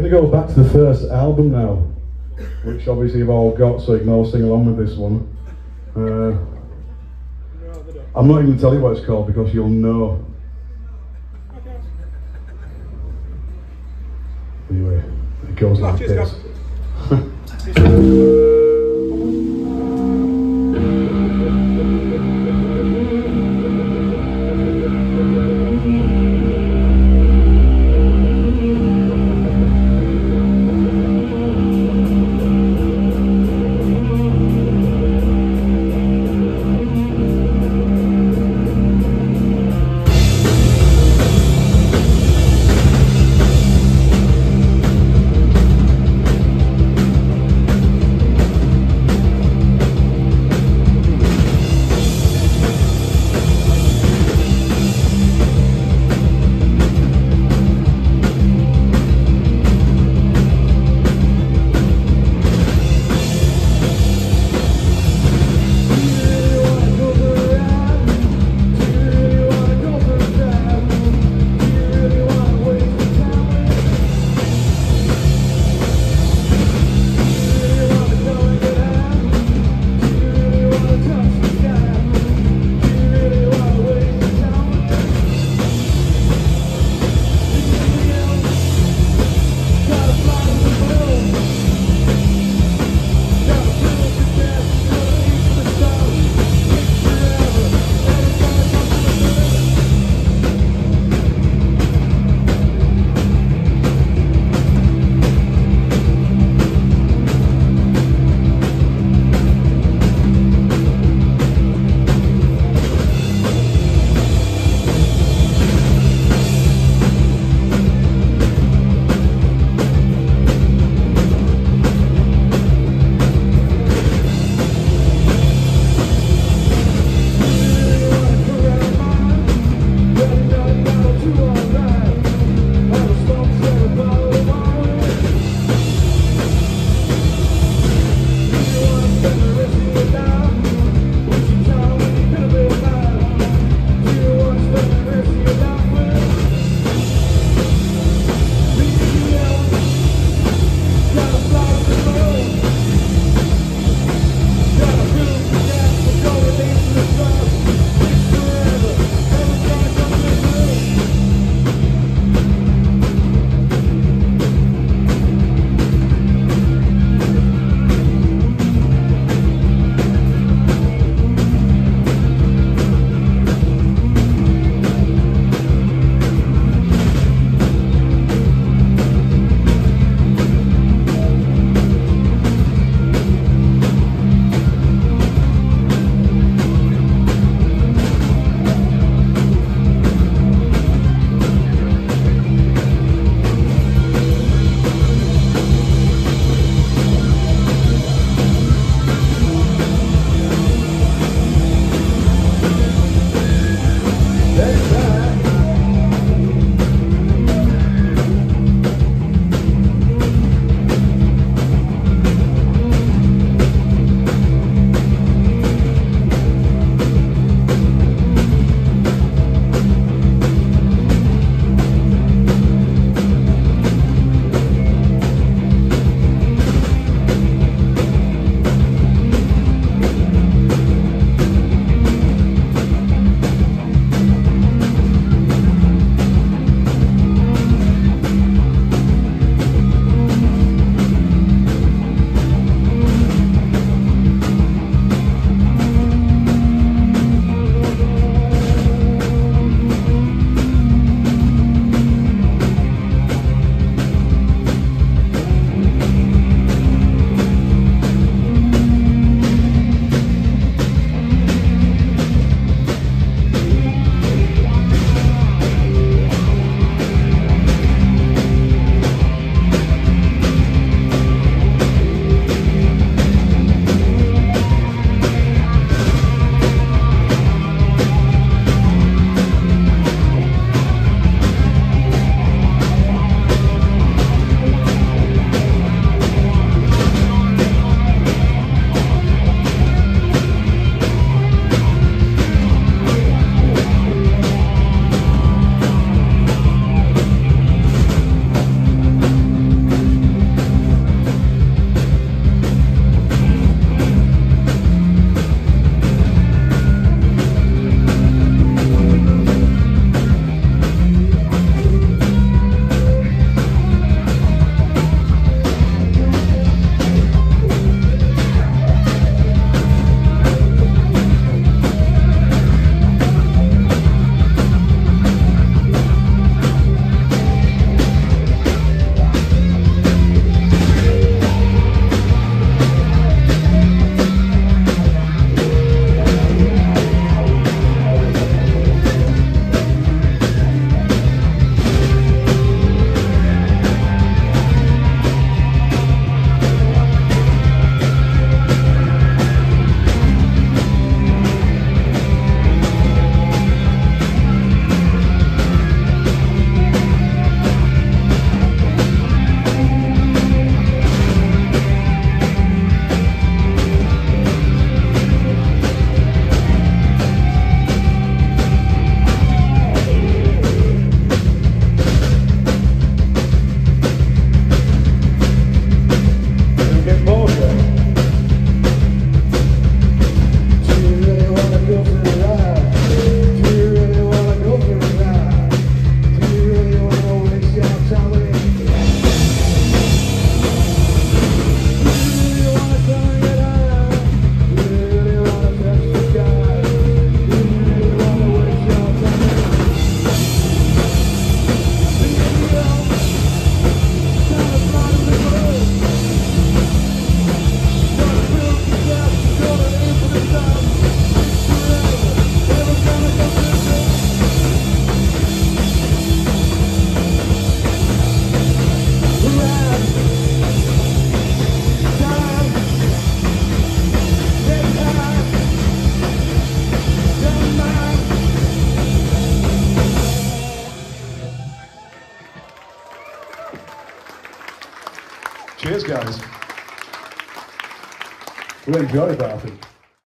going to go back to the first album now, which obviously you've all got, so you can all sing along with this one. Uh, I'm not even going to tell you what it's called because you'll know. Anyway, it goes like this. Cheers, guys. We enjoyed that, I think.